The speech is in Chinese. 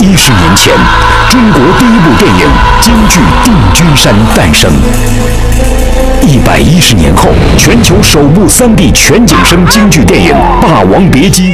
一十年前，中国第一部电影京剧《定军山》诞生。一百一十年后，全球首部 3D 全景声京剧电影《霸王别姬》